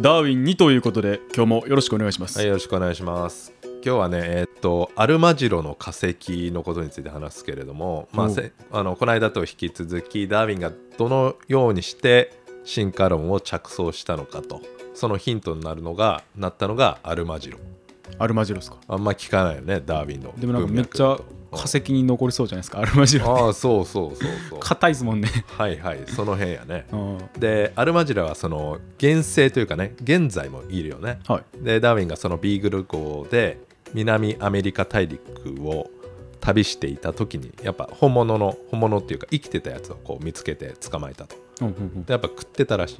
ダーウィンにということで今日もよろしくお願いします、はい、よろしくお願いします。今日はね、えーっと、アルマジロの化石のことについて話すけれども、まあ、おせあのこの間と引き続き、ダーウィンがどのようにして進化論を着想したのかと、そのヒントになるのが、なったのがアルマジロ。アルマジロですか？あんま聞かないよね、ダーウィンのでもなんか文めっちゃ化石に残りそうじゃないですか。アルマジロああ、そうそうそうそう。硬いですもんね。はいはい、その辺やね。うん。で、アルマジロはその現世というかね、現在もいるよね。はい。でダーウィンがそのビーグル号で南アメリカ大陸を旅していた時にやっぱ本物の本物っていうか生きてたやつをこう見つけて捕まえたと。うんうんうん。でやっぱ食ってたらしい。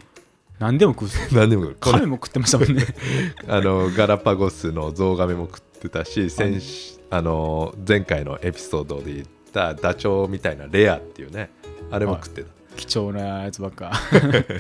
何でも食う何でも食う。亀も食ってましたもんね。あのガラパゴスのゾウガメも食ってたし先週あの前回のエピソードで言ったダチョウみたいなレアっていうねあれも食ってた、貴重なやつばっか。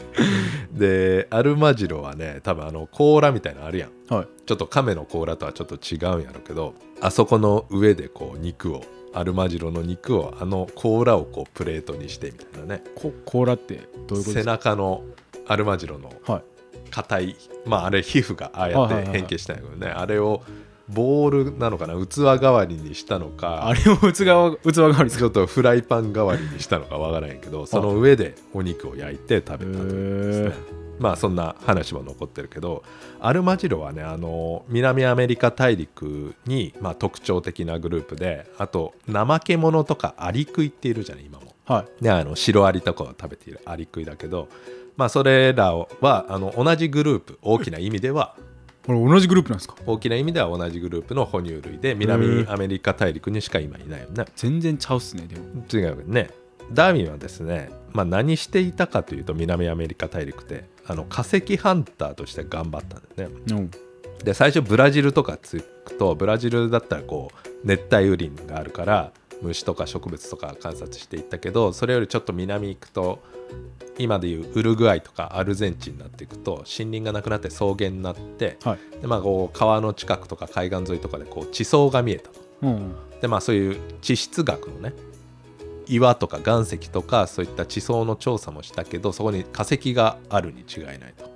でアルマジロはね多分あの甲羅みたいなのあるやん。はい。ちょっと亀の甲羅とはちょっと違うんやろうけどあそこの上でこう肉をアルマジロの肉をあの甲羅をこうプレートにしてみたいなね。こ甲羅ってどういうことで背中のアルマジロのはい。硬いまああれ皮膚がああやってはいはいはいはい。変形したんやけどね。あれをボールなのかな器代わりにしたのか。あれを器が器代わりちょっとフライパン代わりにしたのかわからんやけどその上でお肉を焼いて食べたというですね。まあそんな話も残ってるけどアルマジロはねあの南アメリカ大陸に、まあ、特徴的なグループであと怠け者とかアリクイっているじゃない今も。はい。ね、あのシロアリとかを食べているアリクイだけど、まあ、それらはあの同じグループ大きな意味ではこれ同じグループなんですか？大きな意味では同じグループの哺乳類で南アメリカ大陸にしか今いないよね。全然ちゃうっすねでも。違うね。ダーウィンはですね、まあ、何していたかというと南アメリカ大陸であの化石ハンターとして頑張ったんだよね。う。んで最初ブラジルとかつくとブラジルだったらこう熱帯雨林があるから虫とか植物とか観察していったけどそれよりちょっと南行くと今でいうウルグアイとかアルゼンチンになっていくと森林がなくなって草原になってはいで、まあ、こう川の近くとか海岸沿いとかでこう地層が見えたと。うんでまあそういう地質学のね岩とか岩石とかそういった地層の調査もしたけどそこに化石があるに違いないと。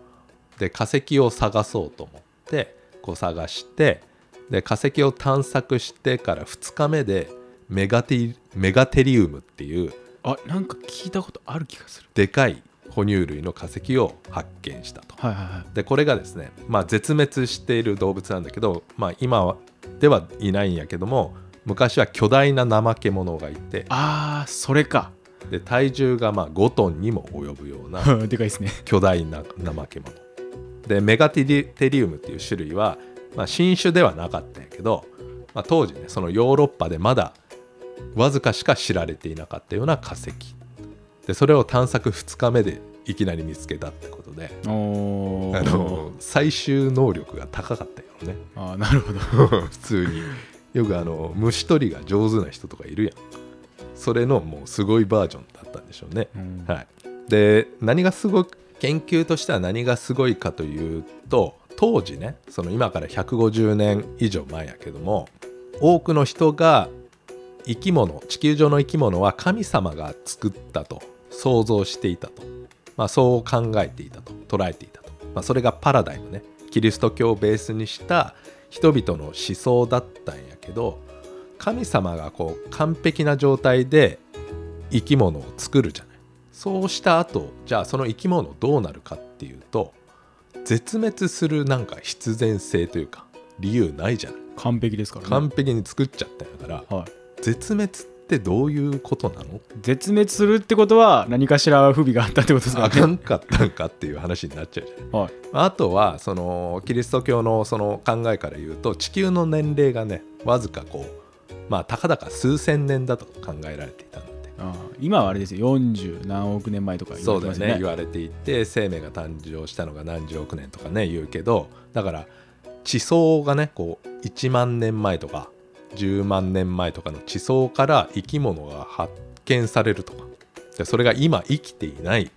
で化石を探そうと思ってこう探してで化石を探索してから2日目でメガテメガテリウムっていうあなんか聞いたことある気がする。でかい哺乳類の化石を発見したと。はいはいはい。でこれがですね、まあ、絶滅している動物なんだけど、まあ、今はではいないんやけども昔は巨大な怠け者がいてあーそれか。で体重がまあ5トンにも及ぶような でかいですね。巨大な怠け者。でメガテリテリウムっていう種類は、まあ、新種ではなかったんやけど、まあ、当時ねそのヨーロッパでまだわずかしか知られていなかったような化石。でそれを探索2日目でいきなり見つけたってことで。あの最終能力が高かったよね。あーなるほど。普通に。よくあの虫取りが上手な人とかいるやん。それのもうすごいバージョンだったんでしょうね、うん。はい、で何がすごい研究としては何がすごいかというと当時ねその今から150年以上前やけども多くの人が生き物地球上の生き物は神様が作ったと想像していたと、まあ、そう考えていたと捉えていたと、まあ、それがパラダイムね。キリスト教をベースにした人々の思想だったんやけど神様がこう完璧な状態で生き物を作るじゃない。そうした後じゃあその生き物どうなるかっていうと絶滅するなんか必然性というか理由ないじゃない。完璧ですからね。完璧に作っちゃったんやからはい絶滅ってどういうことなの？絶滅するってことは何かしら不備があったってことですか？ねかんかったんかっていう話になっちゃうじゃないはい。あとはそのキリスト教のその考えから言うと地球の年齢がねわずかこうまあたかだか数千年だと考えられていたんだって。あー今はあれですよ。40何億年前とか言われてますよね。言われていて生命が誕生したのが何十億年とかね言うけどだから地層がねこう1万年前とか10万年前とかの地層から生き物が発見されるとか。でそれが今生きていない。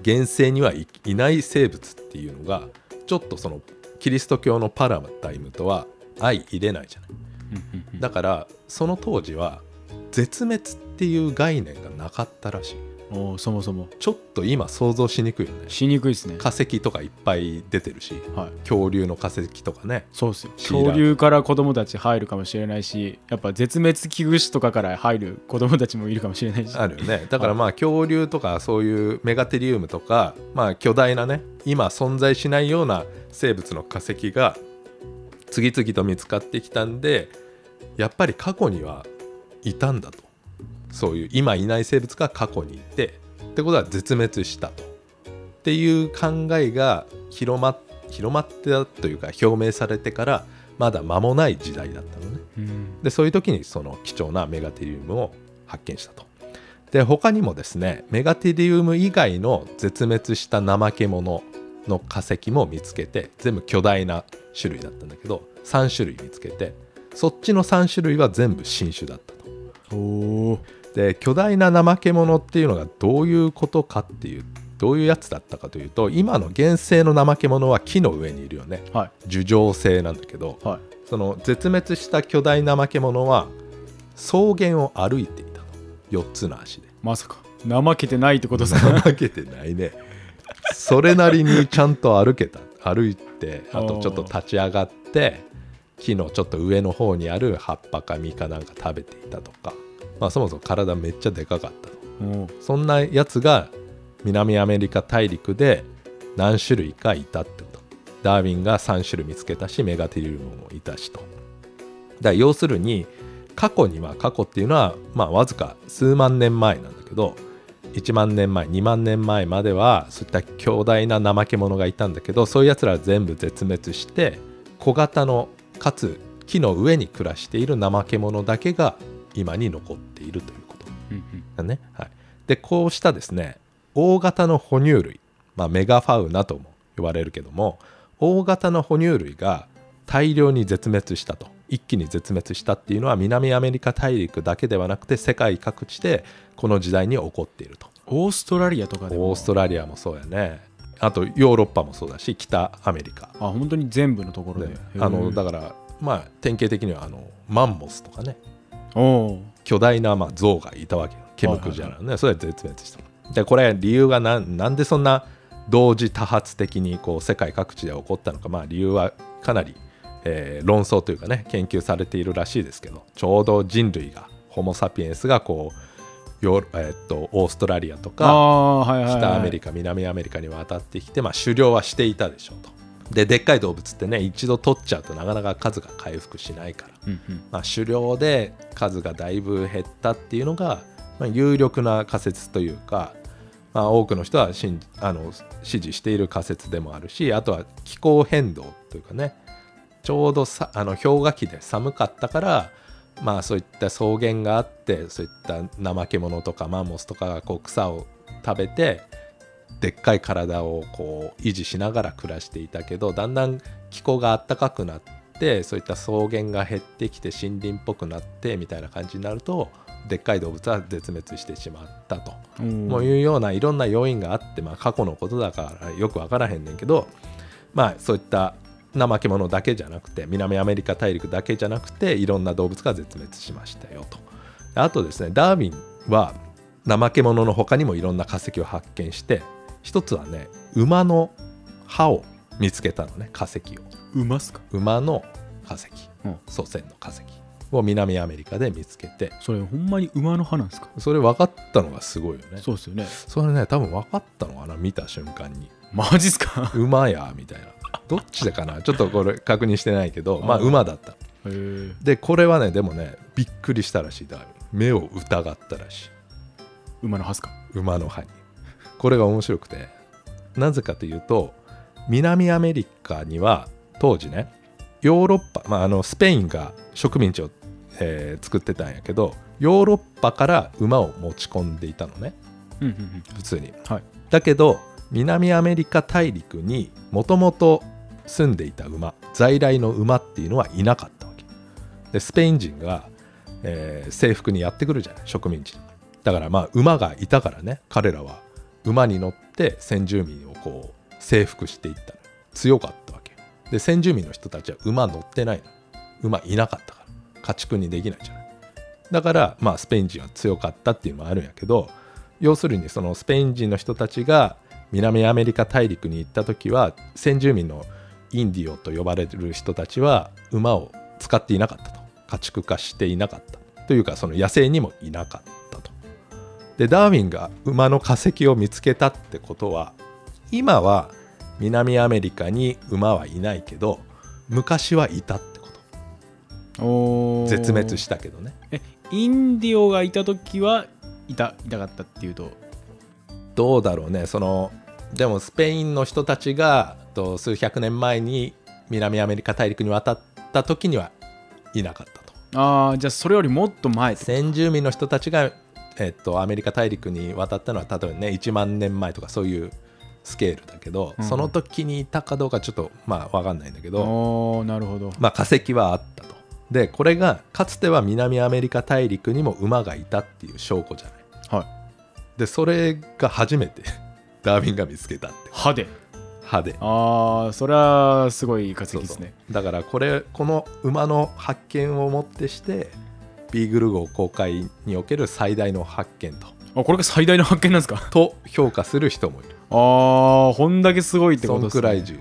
現世にはいいない生物っていうのがちょっとそのキリスト教のパラダイムとは相入れないじゃない。だからその当時は絶滅っていう概念がなかったらしいおーそもそも。ちょっと今想像しにくいよね。しにくいですね。化石とかいっぱい出てるしはい。恐竜の化石とかね。そうっすよ。恐竜から子供たち入るかもしれないしやっぱ絶滅危惧種とかから入る子供たちもいるかもしれないし。あるよね。だからまあ恐竜とかそういうメガテリウムとかまあ巨大なね今存在しないような生物の化石が次々と見つかってきたんでやっぱり過去にはいたんだとそういう今いない生物が過去にいてってことは絶滅したと。っていう考えが広ま広まってたというか表明されてからまだ間もない時代だったのね。うん。でそういう時にその貴重なメガテリウムを発見したと。で他にもですねメガテリウム以外の絶滅した怠け者の化石も見つけて全部巨大な種類だったんだけど3種類見つけてそっちの3種類は全部新種だったとで巨大な怠け者っていうのがどういうことかっていうどういうやつだったかというと今の現生の怠け者は木の上にいるよね。はい。樹状性なんだけどはい。その絶滅した巨大怠け者は草原を歩いていたと4つの足で。まさか。怠けてないってことですか怠けてないね。それなりにちゃんと歩けた。歩いてあとちょっと立ち上がって木のちょっと上の方にある葉っぱか実かなんか食べていたとかまあそもそも体めっちゃでかかった。そんなやつが南アメリカ大陸で何種類かいたってこと。ダーウィンが3種類見つけたしメガテリウムもいたしと。だ要するに過去には過去っていうのはまあわずか数万年前なんだけど1万年前2万年前まではそういった強大な怠け者がいたんだけどそういうやつらは全部絶滅して小型のかつ木の上に暮らしている怠け者だけが今に残っているということ。だね。はい、でこうしたですね大型の哺乳類、まあ、メガファウナとも呼ばれるけども大型の哺乳類が大量に絶滅したと一気に絶滅したっていうのは南アメリカ大陸だけではなくて世界各地でこの時代に起こっていると。オーストラリアとかでも。オーストラリアもそうやね。あとヨーロッパもそうだし北アメリカ。あ本当に全部のところで、あのだからまあ典型的にはあのマンモスとかね巨大なまあ象がいたわけよ。ケムクジャラね、それは絶滅した。でこれ理由がなんなんでそんな同時多発的にこう世界各地で起こったのか。まあ理由はかなり、えー論争というかね研究されているらしいですけどちょうど人類がホモ・サピエンスがこうヨーロえーっとオーストラリアとあかあはいはい、はい、北アメリカ南アメリカに渡ってきて、まあ、狩猟はしていたでしょうとででっかい動物ってね一度取っちゃうとなかなか数が回復しないから。うんうん。まあ、狩猟で数がだいぶ減ったっていうのが、まあ、有力な仮説というか、まあ、多くの人は信じあの支持している仮説でもあるしあとは気候変動というかねちょうどさあの氷河期で寒かったからまあそういった草原があってそういった怠け者とかマンモスとかがこう草を食べてでっかい体をこう維持しながら暮らしていたけどだんだん気候が暖かくなってそういった草原が減ってきて森林っぽくなってみたいな感じになるとでっかい動物は絶滅してしまったと、おーもういうようないろんな要因があって、まあ、過去のことだからよく分からへんねんけどまあそういった怠け者だけじゃなくて南アメリカ大陸だけじゃなくていろんな動物が絶滅しましたよと。あとですねダーウィンは怠け者の他にもいろんな化石を発見して一つはね馬の歯を見つけたのね化石を。うますか？馬の化石。うん。祖先の化石を南アメリカで見つけて。それほんまに馬の歯なんですか？それ分かったのがすごいよね。そうですよね。それね多分分かったのかな見た瞬間に。マジっすか？馬やみたいな。どっちだかな？ちょっとこれ確認してないけどまああー馬だった。へえでこれはねでもねびっくりしたらしい。だ目を疑ったらしい。馬の歯っすか？馬の歯にこれが面白くて。なぜかというと南アメリカには当時ねヨーロッパ、まあ、あのスペインが植民地を、えー作ってたんやけどヨーロッパから馬を持ち込んでいたのね。うんうんうん。普通に。はい。だけど南アメリカ大陸にもともと住んでいた馬在来の馬っていうのはいなかったわけ。でスペイン人が、えー征服にやってくるじゃない植民地に。だからまあ馬がいたからね彼らは馬に乗って先住民をこう征服していったの。強かったわけ。で先住民の人たちは馬乗ってないの。馬いなかったから。家畜にできないじゃない。だからまあスペイン人は強かったっていうのもあるんやけど要するにそのスペイン人の人たちが南アメリカ大陸に行った時は先住民のインディオと呼ばれる人たちは馬を使っていなかったと。家畜化していなかった。というかその野生にもいなかった。でダーウィンが馬の化石を見つけたってことは今は南アメリカに馬はいないけど昔はいたってこと。絶滅したけどね。えインディオがいた時はいたいたかったっていうと？どうだろうね。そのでもスペインの人たちがと数百年前に南アメリカ大陸に渡った時にはいなかったと。ああじゃあそれよりもっと前先住民の人たちが、えっと、アメリカ大陸に渡ったのは例えばね1万年前とかそういうスケールだけど、うんその時にいたかどうかちょっとまあ分かんないんだけど、なるほど。まあ、化石はあったと。でこれがかつては南アメリカ大陸にも馬がいたっていう証拠じゃない。はい。でそれが初めて ダーウィンが見つけたって歯で歯でああそれはすごい化石ですね。だからこれこの馬の発見をもってしてビーグル号公開における最大の発見と。あこれが最大の発見なんですか？と評価する人もいる。ああこんだけすごいってことですね。そんくらい重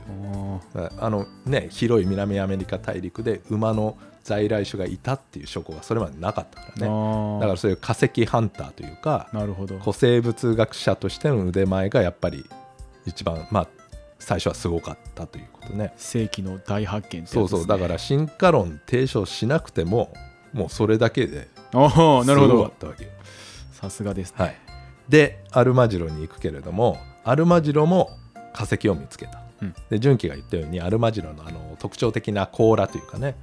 あのね広い南アメリカ大陸で馬の在来種がいたっていう証拠がそれまでなかったからー。ねだからそういう化石ハンターというかなるほど。古生物学者としての腕前がやっぱり一番まあ最初はすごかったということね。世紀の大発見ってそうそう。だから進化論提唱しなくてももうそれだけでああなるほど。ったわけよ。さすがですね、はい、でアルマジロに行くけれどもアルマジロも化石を見つけた、うん。で純喜が言ったようにアルマジロのあの特徴的な甲羅というかね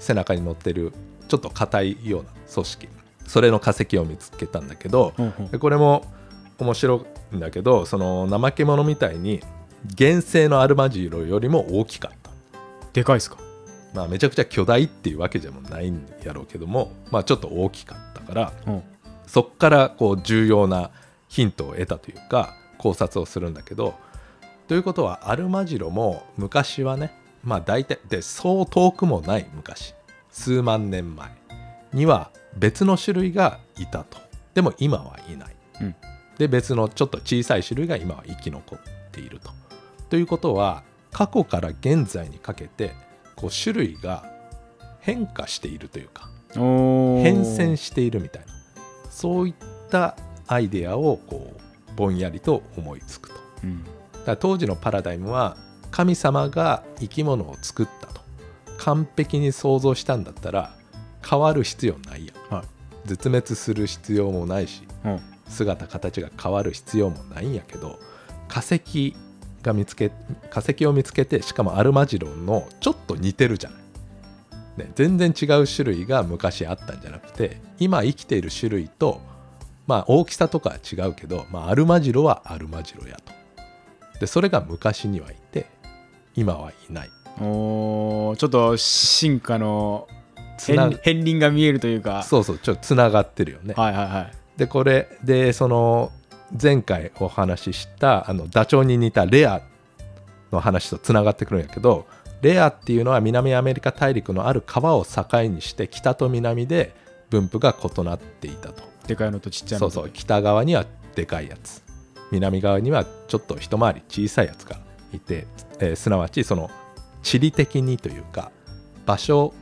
背中に乗ってるちょっと硬いような組織。それの化石を見つけたんだけど、ほんほん。でこれも面白いんだけどその怠け者みたいに原生のアルマジロよりも大きかった。でかいですか？まあめちゃくちゃ巨大っていうわけじゃもないんやろうけどもまあちょっと大きかったからうん。そっからこう重要なヒントを得たというか考察をするんだけどということはアルマジロも昔はねまあ大体でそう遠くもない昔数万年前には別の種類がいたと。でも今はいない、うん。で別のちょっと小さい種類が今は生き残っていると。ということは過去から現在にかけてこう種類が変化しているというか変遷しているみたいなそういったアイデアをこうぼんやりと思いつくと。うん。ら当時のパラダイムは神様が生き物を作ったと。完璧に想像したんだったら変わる必要ないやん。はい。絶滅する必要もないしうん。姿形が変わる必要もないんやけど化石が見つけ化石を見つけてしかもアルマジロのちょっと似てるじゃない、ね、全然違う種類が昔あったんじゃなくて今生きている種類とまあ大きさとかは違うけど、まあ、アルマジロはアルマジロやと。でそれが昔にはいて今はいない。おーちょっと進化の片鱗が見えるというか。そうそうちょっとつながってるよね。はいはいはい。でこれでその前回お話ししたあのダチョウに似たレアの話とつながってくるんやけどレアっていうのは南アメリカ大陸のある川を境にして北と南で分布が異なっていたと。でかいのとちっちゃいのと。そうそう。北側にはでかいやつ。南側にはちょっと一回り小さいやつがいて、えーすなわちその地理的にというか場所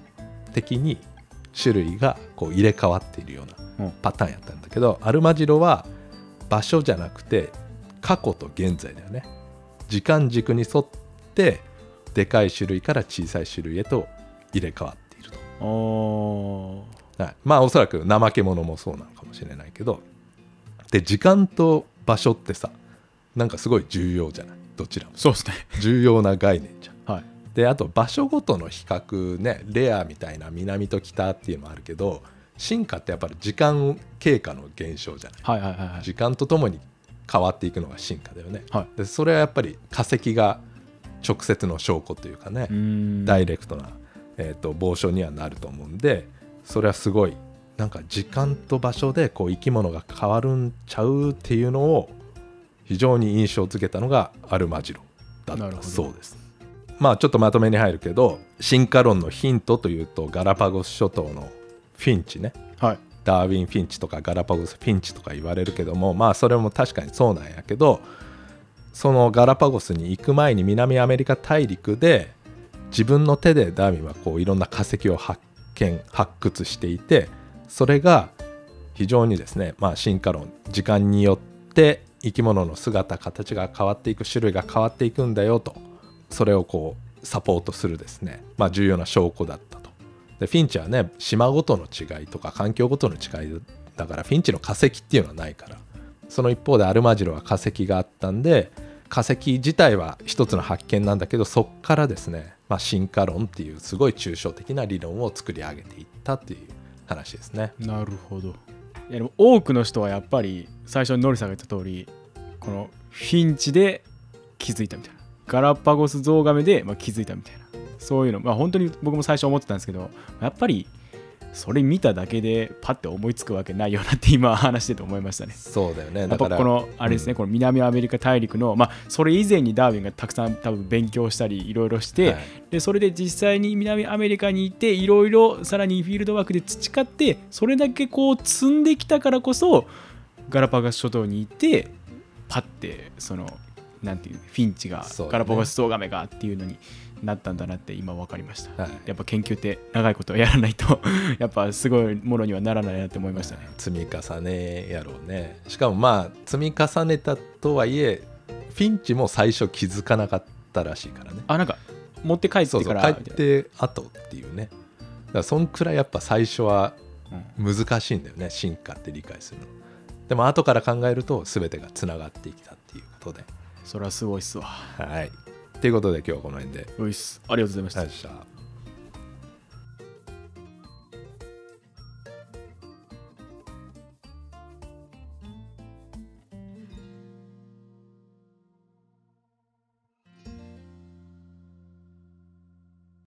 的に種類がこう入れ替わっているようなうん。パターンやったんだけど、アルマジロは場所じゃなくて過去と現在だよね。時間軸に沿ってでかい種類から小さい種類へと入れ替わっていると。はい、まあおそらく怠け者もそうなのかもしれないけどで時間と場所ってさなんかすごい重要じゃない？どちらも。そうですね。重要な概念じゃん。はい。であと場所ごとの比較ねレアみたいな南と北っていうのもあるけど進化ってやっぱり時間経過の現象じゃない。はいはいはいはい。時間とともに変わっていくのが進化だよね。はい。でそれはやっぱり化石が直接の証拠というかね、ダイレクトな、えー、と傍証にはなると思うんでそれはすごいなんか時間と場所でこう生き物が変わるんちゃうっていうのを非常に印象づけたのがアルマジロだったそうです。まあちょっとまとめに入るけど進化論のヒントというとガラパゴス諸島のフィンチね。はい。ダーウィン・フィンチとかガラパゴス・フィンチとか言われるけどもまあそれも確かにそうなんやけどそのガラパゴスに行く前に南アメリカ大陸で自分の手でダーウィンはこういろんな化石を発見発掘していてそれが非常にですね、まあ、進化論時間によって生き物の姿形が変わっていく種類が変わっていくんだよとそれをこうサポートするですね、まあ、重要な証拠だったとでフィンチはね島ごとの違いとか環境ごとの違いだからフィンチの化石っていうのはないから。その一方でアルマジロは化石があったんで化石自体は一つの発見なんだけどそっからですね、まあ、進化論っていうすごい抽象的な理論を作り上げていったっていう話ですね。なるほど。いやでも多くの人はやっぱり最初にノリさんが言った通りこのフィンチで気づいたみたいな。ガラパゴスゾウガメでまあ気づいたみたいな。そういうの。まあ本当に僕も最初思ってたんですけどやっぱりそれ見ただけでパッて思いつくわけないよなって今話してて思いましたね。そうだよね。だからぱこのあれですね、うん。この南アメリカ大陸のまあそれ以前にダーウィンがたくさん多分勉強したりいろいろして、はい。でそれで実際に南アメリカに行っていろいろさらにフィールドワークで培ってそれだけこう積んできたからこそガラパゴス諸島に行ってパッてそのなんていうフィンチがガラパゴスゾウガメがっていうのになったんだなって今分かりました、はい。やっぱ研究って長いことやらないと やっぱすごいものにはならないなって思いましたね。積み重ねやろうね。しかもまあ積み重ねたとはいえフィンチも最初気づかなかったらしいからね。あなんか持って帰ってそうそうから帰って後っていうね。だからそんくらいやっぱ最初は難しいんだよね進化って理解するの。でも後から考えると全てがつながってきたっていうことで。それはすごいっすわ。はいということで今日はこの辺で。ういっす。ありがとうございました。ありがとうございました